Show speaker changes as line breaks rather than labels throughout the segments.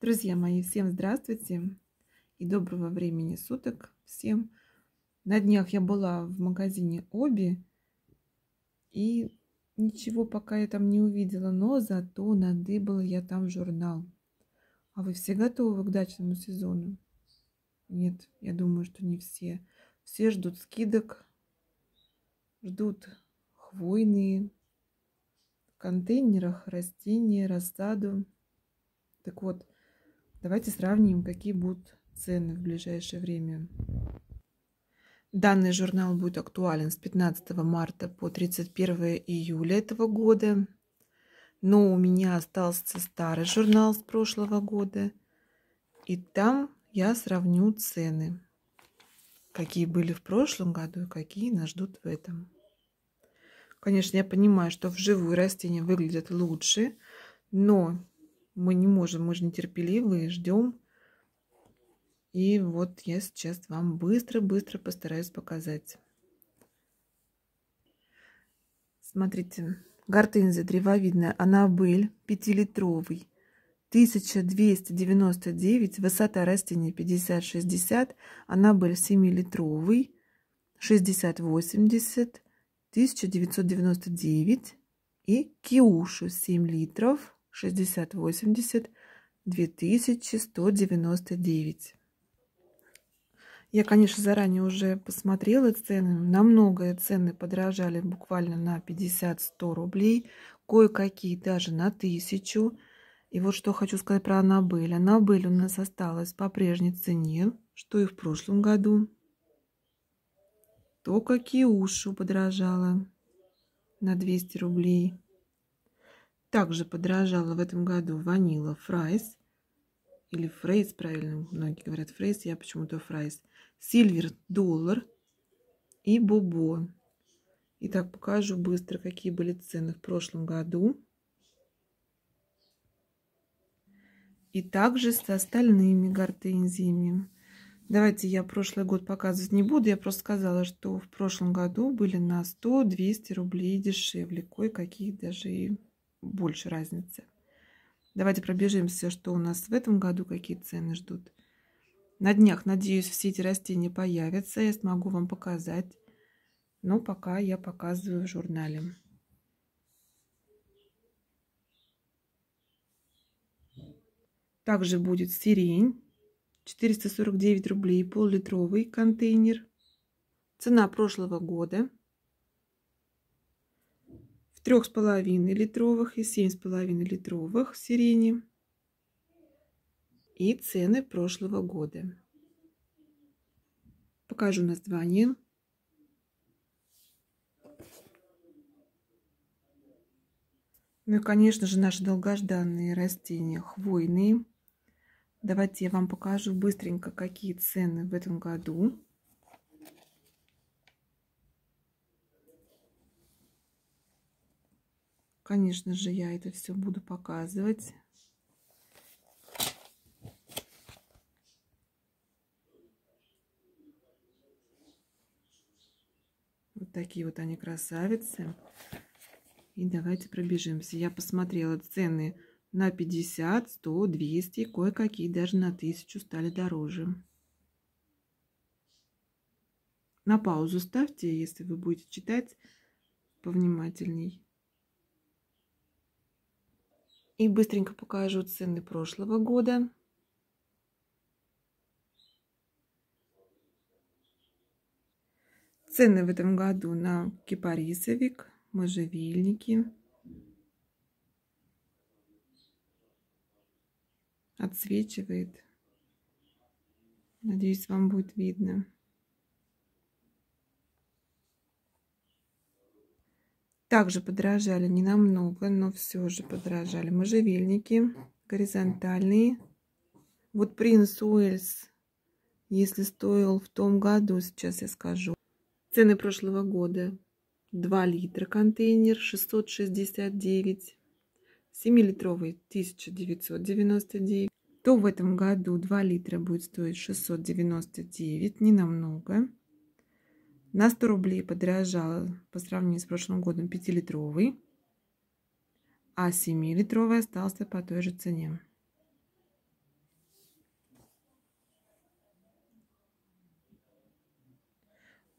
Друзья мои, всем здравствуйте и доброго времени суток всем. На днях я была в магазине Оби и ничего пока я там не увидела, но зато надыбала я там журнал. А вы все готовы к дачному сезону? Нет, я думаю, что не все. Все ждут скидок, ждут хвойные, в контейнерах растения, рассаду. Так вот, Давайте сравним, какие будут цены в ближайшее время. Данный журнал будет актуален с 15 марта по 31 июля этого года. Но у меня остался старый журнал с прошлого года. И там я сравню цены. Какие были в прошлом году и какие нас ждут в этом. Конечно, я понимаю, что вживую растения выглядят лучше, но мы не можем, мы же нетерпеливые, ждем. И вот я сейчас вам быстро-быстро постараюсь показать. Смотрите, гортензия древовидная, анабель 5-литровый. 1299, высота растения 50-60, анабель 7-литровый, 60-80, 1999 и киушу 7 литров, 60 80 2199. Я, конечно, заранее уже посмотрела цены. На многое цены подорожали буквально на 50-100 рублей. Кое-какие даже на 1000. И вот что хочу сказать про Аннабель. Аннабель у нас осталась по прежней цене, что и в прошлом году. Только Кюшу подорожала на 200 рублей. Также подорожала в этом году ванила Фрайс. Или Фрейс, правильно, многие говорят Фрейс, я почему-то Фрайс. Silver Dollar и Бобо. Итак, покажу быстро, какие были цены в прошлом году. И также с остальными гортензиями. Давайте я прошлый год показывать не буду. Я просто сказала, что в прошлом году были на 100-200 рублей дешевле. Кое-какие даже и больше разницы. Давайте пробежимся, что у нас в этом году, какие цены ждут. На днях, надеюсь, все эти растения появятся. Я смогу вам показать. Но пока я показываю в журнале. Также будет сирень. 449 рублей, пол-литровый контейнер. Цена прошлого года в трех с половиной литровых и семь с половиной литровых сирени и цены прошлого года. Покажу название. Ну и, конечно же, наши долгожданные растения хвойные. Давайте я вам покажу быстренько, какие цены в этом году. Конечно же, я это все буду показывать. Вот такие вот они красавицы. И давайте пробежимся. Я посмотрела цены на 50, 100, 200, кое-какие даже на 1000 стали дороже. На паузу ставьте, если вы будете читать повнимательней. И быстренько покажу цены прошлого года. Цены в этом году на кипарисовик, можжевельники. Отсвечивает. Надеюсь, вам будет видно. Также подорожали не намного, но все же подорожали можжевельники горизонтальные. Вот принц Уэльс, если стоил в том году, сейчас я скажу. Цены прошлого года. 2 литра контейнер 669, 7-литровый 1999. То в этом году 2 литра будет стоить 699, не намного. На 100 рублей подорожала по сравнению с прошлым годом 5-литровый, а 7-литровый остался по той же цене.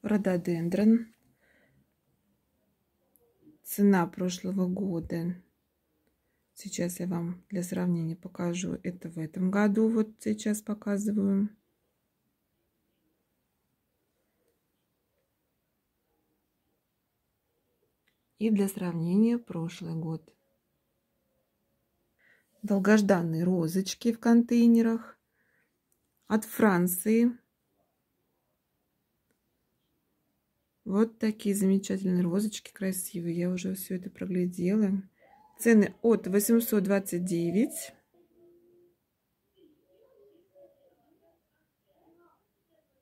Рододендрон. Цена прошлого года. Сейчас я вам для сравнения покажу. Это в этом году. Вот сейчас показываю. И для сравнения прошлый год. Долгожданные розочки в контейнерах от Франции. Вот такие замечательные розочки красивые. Я уже все это проглядела. Цены от 829.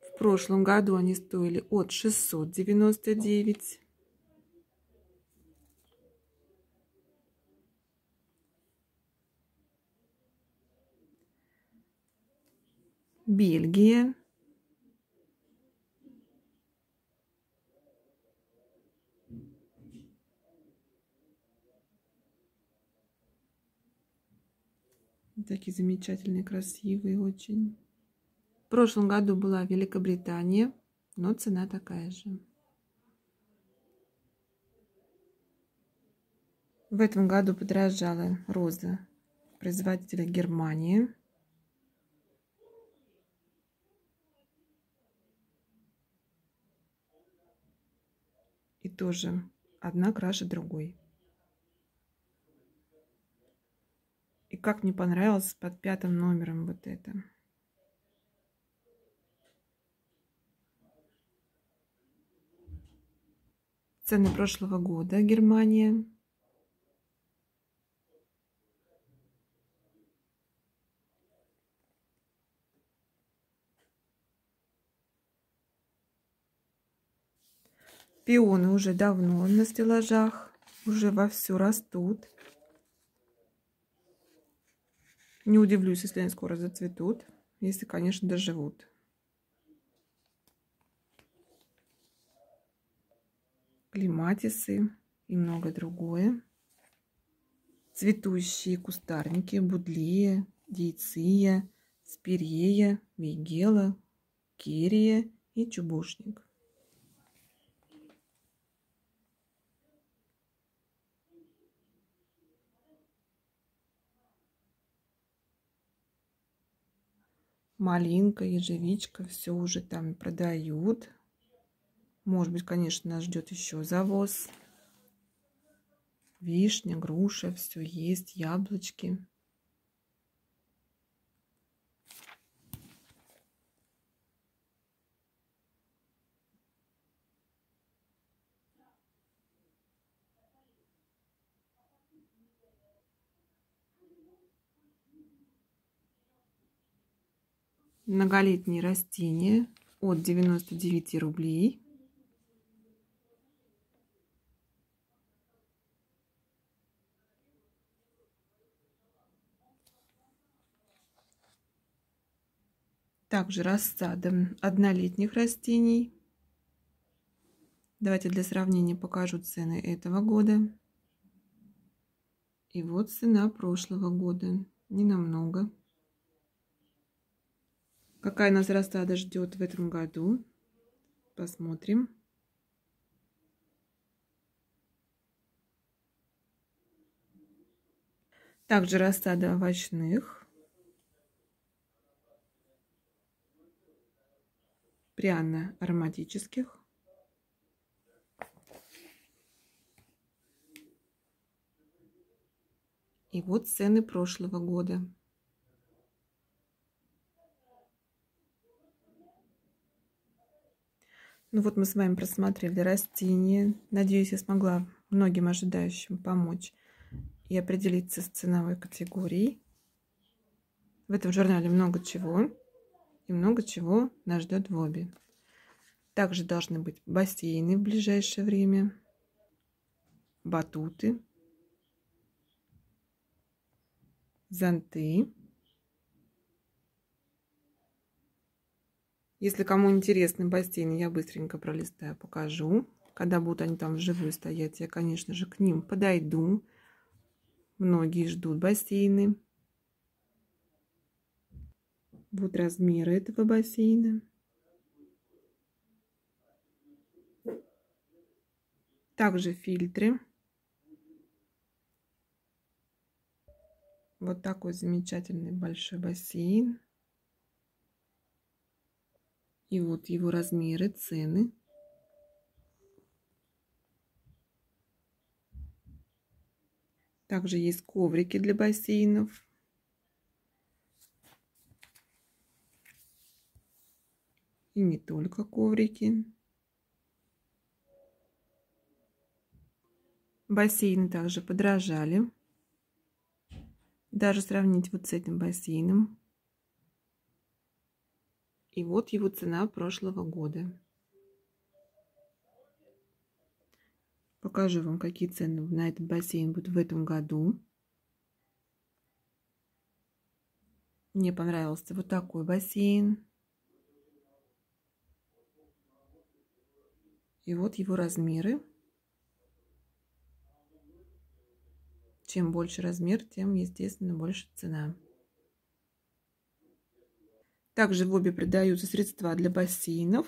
В прошлом году они стоили от 699. Бельгия. Такие замечательные, красивые очень. В прошлом году была Великобритания, но цена такая же. В этом году подорожала роза производителя Германии. И тоже одна краше другой. И как мне понравилось под пятым номером вот это. Цены прошлого года Германия. Пионы уже давно на стеллажах, уже вовсю растут. Не удивлюсь, если они скоро зацветут, если, конечно, доживут. Клематисы и многое другое. Цветущие кустарники, будлия, дейция, спирея, вейгела, керия и чубушник. Малинка, ежевичка, все уже там продают. Может быть, конечно, нас ждет еще завоз. Вишня, груша, все есть, яблочки. Многолетние растения от 99 рублей. Также рассада однолетних растений. Давайте для сравнения покажу цены этого года. И вот цена прошлого года. Не намного. Какая нас рассада ждет в этом году? Посмотрим. Также рассада овощных. Пряно-ароматических. И вот цены прошлого года. Ну вот мы с вами просмотрели растения. Надеюсь, я смогла многим ожидающим помочь и определиться с ценовой категорией. В этом журнале много чего. И много чего нас ждет в обе. Также должны быть бассейны в ближайшее время, батуты, зонты. Если кому интересны бассейны, я быстренько пролистаю, покажу. Когда будут они там вживую стоять, я, конечно же, к ним подойду. Многие ждут бассейны. Вот размеры этого бассейна. Также фильтры. Вот такой замечательный большой бассейн. И вот его размеры, цены. Также есть коврики для бассейнов. И не только коврики. Бассейны также подражали. Даже сравнить вот с этим бассейном. И вот его цена прошлого года. Покажу вам, какие цены на этот бассейн будут в этом году. Мне понравился вот такой бассейн. И вот его размеры. Чем больше размер, тем, естественно, больше цена. Также в обе продаются средства для бассейнов,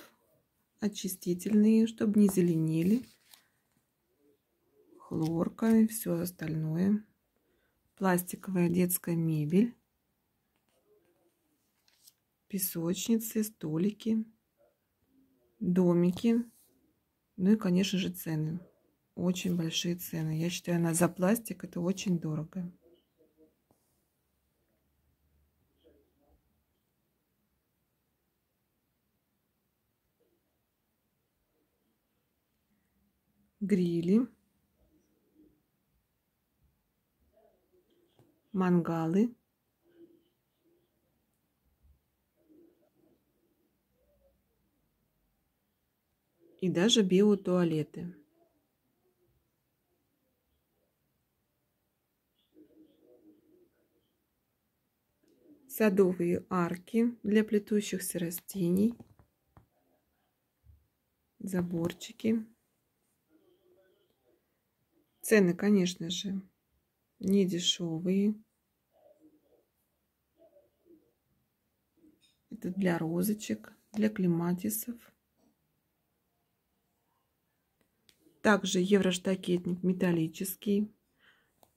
очистительные, чтобы не зеленели, хлорка и все остальное. Пластиковая детская мебель, песочницы, столики, домики, ну и, конечно же, цены. Очень большие цены. Я считаю, на за пластик это очень дорого. Грили. Мангалы. и даже биотуалеты. Садовые арки для плетущихся растений, заборчики. Цены, конечно же, не дешевые. Это для розочек, для клематисов. Также евроштакетник металлический.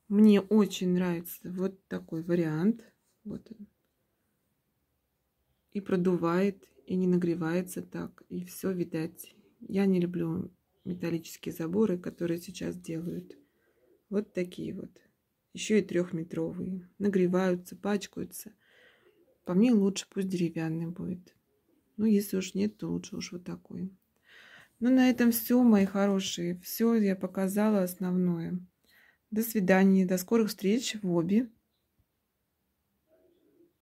Мне очень нравится вот такой вариант. Вот он. И продувает, и не нагревается так. И все, видать. Я не люблю металлические заборы, которые сейчас делают. Вот такие вот. Еще и трехметровые. Нагреваются, пачкаются. По мне лучше пусть деревянный будет. Ну, если уж нет, то лучше уж вот такой. Ну, на этом все, мои хорошие. Все я показала основное. До свидания, до скорых встреч в Оби.